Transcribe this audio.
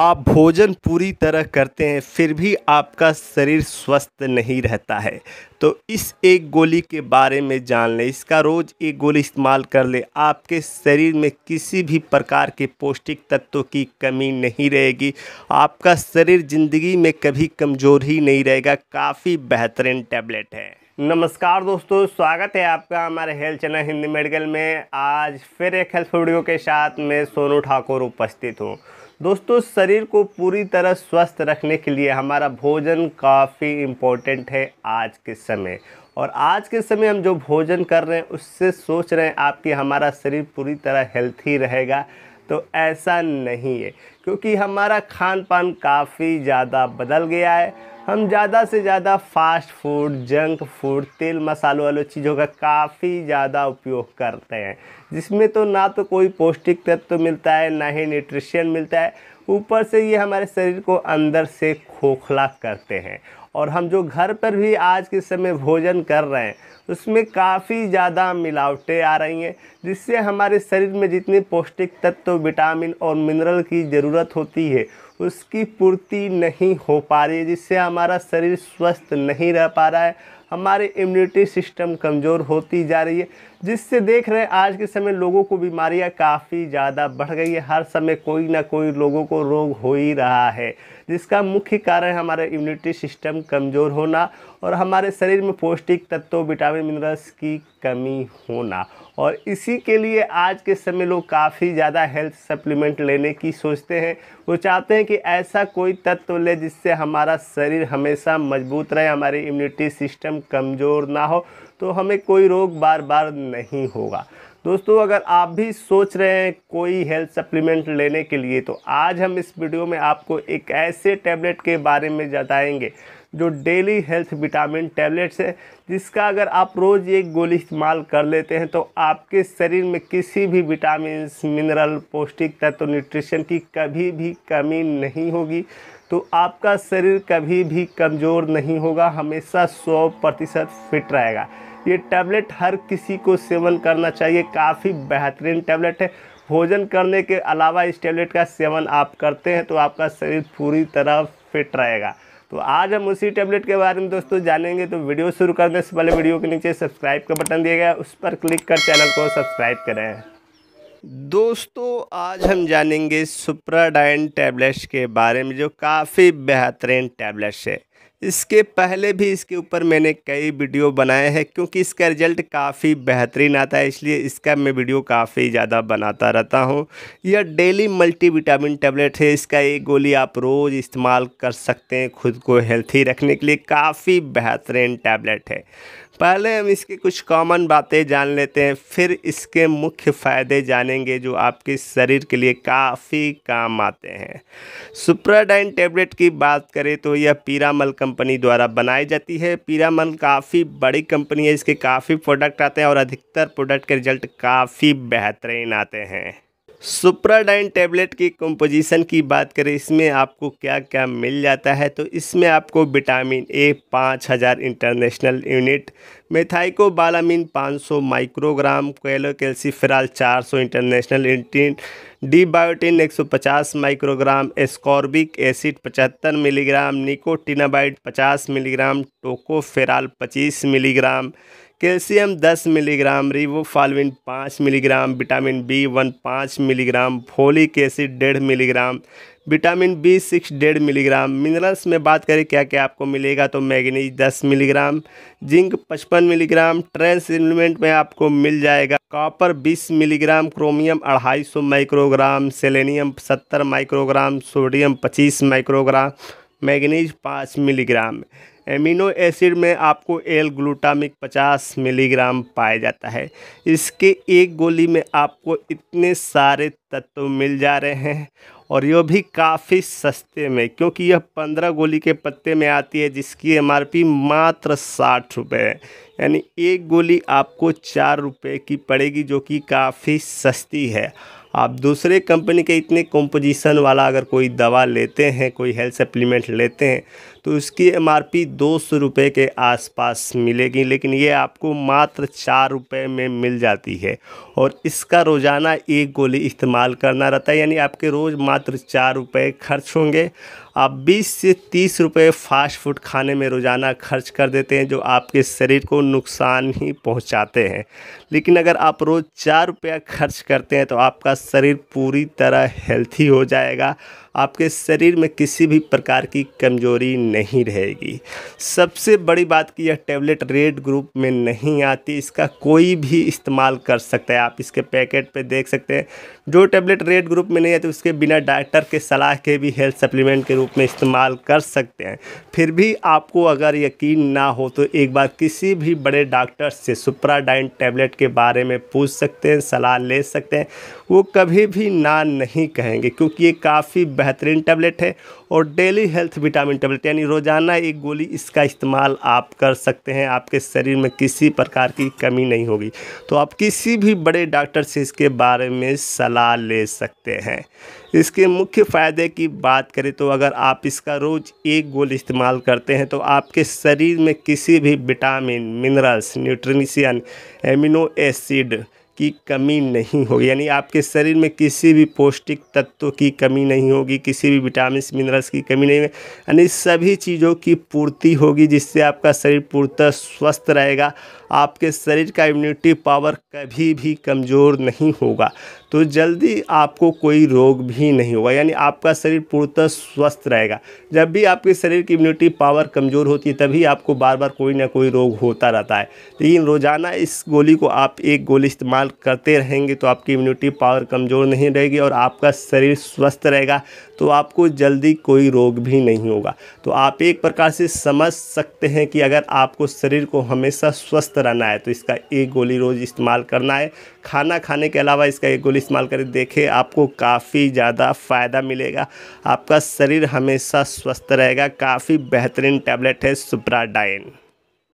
आप भोजन पूरी तरह करते हैं, फिर भी आपका शरीर स्वस्थ नहीं रहता है। तो इस एक गोली के बारे में जान लें, इसका रोज़ एक गोली इस्तेमाल कर ले, आपके शरीर में किसी भी प्रकार के पौष्टिक तत्वों की कमी नहीं रहेगी। आपका शरीर ज़िंदगी में कभी कमज़ोर ही नहीं रहेगा, काफ़ी बेहतरीन टैबलेट है। नमस्कार दोस्तों, स्वागत है आपका हमारे हेल्थ चैनल हिंदी मेडिकल में। आज फिर एक हेल्थ वीडियो के साथ मैं सोनू ठाकुर उपस्थित हूँ। दोस्तों, शरीर को पूरी तरह स्वस्थ रखने के लिए हमारा भोजन काफ़ी इम्पोर्टेंट है आज के समय। और आज के समय हम जो भोजन कर रहे हैं, उससे सोच रहे हैं आपकी हमारा शरीर पूरी तरह हेल्थी रहेगा। तो ऐसा नहीं है, क्योंकि हमारा खान पान काफ़ी ज़्यादा बदल गया है। हम ज़्यादा से ज़्यादा फास्ट फ़ूड जंक फ़ूड तेल मसालों वालों चीज़ों का काफ़ी ज़्यादा उपयोग करते हैं। जिसमें तो ना तो कोई पौष्टिक तत्व तो मिलता है, ना ही न्यूट्रिशन मिलता है। ऊपर से ये हमारे शरीर को अंदर से खोखला करते हैं। और हम जो घर पर भी आज के समय भोजन कर रहे हैं, उसमें काफ़ी ज़्यादा मिलावटें आ रही हैं, जिससे हमारे शरीर में जितने पौष्टिक तत्व, विटामिन और मिनरल की ज़रूरत होती है उसकी पूर्ति नहीं हो पा रही है, जिससे हमारा शरीर स्वस्थ नहीं रह पा रहा है। हमारे इम्यूनिटी सिस्टम कमज़ोर होती जा रही है, जिससे देख रहे हैं आज के समय लोगों को बीमारियाँ काफ़ी ज़्यादा बढ़ गई है। हर समय कोई ना कोई लोगों को रोग हो ही रहा है, जिसका मुख्य कारण हमारा इम्यूनिटी सिस्टम कमज़ोर होना और हमारे शरीर में पौष्टिक तत्वों विटामिन मिनरल्स की कमी होना। और इसी के लिए आज के समय लोग काफ़ी ज़्यादा हेल्थ सप्लीमेंट लेने की सोचते हैं। वो चाहते हैं कि ऐसा कोई तत्व ले जिससे हमारा शरीर हमेशा मज़बूत रहे, हमारी इम्यूनिटी सिस्टम कमज़ोर ना हो तो हमें कोई रोग बार बार नहीं होगा। दोस्तों, अगर आप भी सोच रहे हैं कोई हेल्थ सप्लीमेंट लेने के लिए तो आज हम इस वीडियो में आपको एक ऐसे टैबलेट के बारे में बताएँगे जो डेली हेल्थ विटामिन टैबलेट्स है, जिसका अगर आप रोज़ एक गोली इस्तेमाल कर लेते हैं तो आपके शरीर में किसी भी विटामिन मिनरल, पौष्टिक तत्व, न्यूट्रिशन की कभी भी कमी नहीं होगी। तो आपका शरीर कभी भी कमज़ोर नहीं होगा, हमेशा सौ प्रतिशत फिट रहेगा। ये टैबलेट हर किसी को सेवन करना चाहिए, काफ़ी बेहतरीन टैबलेट है। भोजन करने के अलावा इस टैबलेट का सेवन आप करते हैं तो आपका शरीर पूरी तरह फिट रहेगा। तो आज हम उसी टैबलेट के बारे में दोस्तों जानेंगे तो वीडियो शुरू करने से पहले वीडियो के नीचे सब्सक्राइब का बटन दिया गया, उस पर क्लिक कर चैनल को सब्सक्राइब करें। दोस्तों, आज हम जानेंगे सुप्राडाइन टैबलेट्स के बारे में, जो काफ़ी बेहतरीन टैबलेट्स है। इसके पहले भी इसके ऊपर मैंने कई वीडियो बनाए हैं, क्योंकि इसका रिज़ल्ट काफ़ी बेहतरीन आता है, इसलिए इसका मैं वीडियो काफ़ी ज़्यादा बनाता रहता हूँ। यह डेली मल्टीविटामिन टैबलेट है, इसका एक गोली आप रोज़ इस्तेमाल कर सकते हैं खुद को हेल्थी रखने के लिए, काफ़ी बेहतरीन टैबलेट है। पहले हम इसके कुछ कॉमन बातें जान लेते हैं, फिर इसके मुख्य फ़ायदे जानेंगे, जो आपके शरीर के लिए काफ़ी काम आते हैं। सुप्राडाइन टैबलेट की बात करें तो यह पीरामल कंपनी द्वारा बनाई जाती है। पीरामल काफ़ी बड़ी कंपनी है, इसके काफ़ी प्रोडक्ट आते हैं और अधिकतर प्रोडक्ट के रिज़ल्ट काफ़ी बेहतरीन आते हैं। सुप्राडाइन टैबलेट की कंपोजिशन की बात करें, इसमें आपको क्या क्या मिल जाता है? तो इसमें आपको विटामिन ए पाँच हज़ार इंटरनेशनल यूनिट मेथाइको बालामीन पाँच सौ माइक्रोग्राम कोयलो कैल्सीफेराल चार सौ इंटरनेशनल इंटीन डी बायोटिन एक सौ पचास माइक्रोग्राम एस्कॉर्बिक एसिड पचहत्तर मिलीग्राम निकोटिनाबाइड पचास मिलीग्राम टोकोफेराल पच्चीस milligram calcium 10 milligram riboflavin 5 milligram, vitamin B one पाँच मिलीग्राम, फोलिक एसिड डेढ़ मिलीग्राम, विटामिन बी सिक्स डेढ़ मिलीग्राम। मिनरल्स में बात करें क्या क्या आपको मिलेगा? तो मैग्नीज दस मिलीग्राम, जिंक पचपन मिलीग्राम, ट्रेंस एलिमेंट में आपको मिल जाएगा। कॉपर बीस मिलीग्राम, क्रोमियम अढ़ाई सौ माइक्रोग्राम, सेलेनियम सत्तर माइक्रोग्राम, सोडियम पच्चीस माइक्रोग्राम, मैग्नीज पाँच मिलीग्राम। एमिनो एसिड में आपको एल ग्लूटामिक 50 मिलीग्राम पाया जाता है। इसके एक गोली में आपको इतने सारे तत्व मिल जा रहे हैं और यह भी काफ़ी सस्ते में, क्योंकि यह पंद्रह गोली के पत्ते में आती है, जिसकी एमआरपी मात्र साठ रुपये है। यानी एक गोली आपको चार रुपये की पड़ेगी, जो कि काफ़ी सस्ती है। आप दूसरे कंपनी के इतने कंपोजिशन वाला अगर कोई दवा लेते हैं, कोई हेल्थ सप्लीमेंट लेते हैं तो इसकी एम आर पी दो सौ रुपये के आसपास मिलेगी, लेकिन ये आपको मात्र चार रुपये में मिल जाती है। और इसका रोज़ाना एक गोली इस्तेमाल करना रहता है, यानी आपके रोज़ मात्र चार रुपये खर्च होंगे। आप 20 से 30 रुपए फास्ट फ़ूड खाने में रोज़ाना खर्च कर देते हैं, जो आपके शरीर को नुकसान ही पहुंचाते हैं। लेकिन अगर आप रोज़ चार रुपया खर्च करते हैं तो आपका शरीर पूरी तरह हेल्थी हो जाएगा। आपके शरीर में किसी भी प्रकार की कमज़ोरी नहीं रहेगी। सबसे बड़ी बात कि यह टैबलेट रेड ग्रुप में नहीं आती, इसका कोई भी इस्तेमाल कर सकता है। आप इसके पैकेट पे देख सकते हैं। जो टैबलेट रेड ग्रुप में नहीं आती, उसके बिना डॉक्टर के सलाह के भी हेल्थ सप्लीमेंट के रूप में इस्तेमाल कर सकते हैं। फिर भी आपको अगर यकीन ना हो तो एक बार किसी भी बड़े डॉक्टर से सुप्राडाइन टैबलेट के बारे में पूछ सकते हैं, सलाह ले सकते हैं। वो कभी भी ना नहीं कहेंगे, क्योंकि ये काफ़ी बेहतरीन टैबलेट है और डेली हेल्थ विटामिन टैबलेट, यानी रोज़ाना एक गोली इसका इस्तेमाल आप कर सकते हैं। आपके शरीर में किसी प्रकार की कमी नहीं होगी। तो आप किसी भी बड़े डॉक्टर से इसके बारे में सलाह ले सकते हैं। इसके मुख्य फ़ायदे की बात करें तो अगर आप इसका रोज़ एक गोली इस्तेमाल करते हैं तो आपके शरीर में किसी भी vitamin, minerals, nutrition, amino acid की कमी नहीं होगी। यानी आपके शरीर में किसी भी पौष्टिक तत्व की कमी नहीं होगी, किसी भी विटामिन मिनरल्स की कमी नहीं होगी। यानी सभी चीज़ों की पूर्ति होगी, जिससे आपका शरीर पूर्णतः स्वस्थ रहेगा। आपके शरीर का इम्यूनिटी पावर कभी भी कमज़ोर नहीं होगा। तो जल्दी आपको कोई रोग भी नहीं होगा, यानी आपका शरीर पूर्णतः स्वस्थ रहेगा। जब भी आपके शरीर की इम्यूनिटी पावर कमज़ोर होती है, तभी आपको बार बार कोई ना कोई रोग होता रहता है। लेकिन रोज़ाना इस गोली को आप एक गोली इस्तेमाल करते रहेंगे तो आपकी इम्यूनिटी पावर कमज़ोर नहीं रहेगी और आपका शरीर स्वस्थ रहेगा। तो आपको जल्दी कोई रोग भी नहीं होगा। तो आप एक प्रकार से समझ सकते हैं कि अगर आपको शरीर को हमेशा स्वस्थ रहना है तो इसका एक गोली रोज़ इस्तेमाल करना है। खाना खाने के अलावा इसका एक गोली इस्तेमाल करें देखें, आपको काफ़ी ज़्यादा फ़ायदा मिलेगा। आपका शरीर हमेशा स्वस्थ रहेगा। काफ़ी बेहतरीन टैबलेट है सुप्राडाइन।